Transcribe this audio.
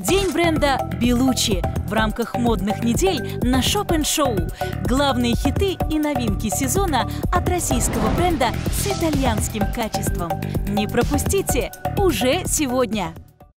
День бренда Белучи в рамках модных недель на Шоп Шоу. Главные хиты и новинки сезона от российского бренда с итальянским качеством. Не пропустите уже сегодня!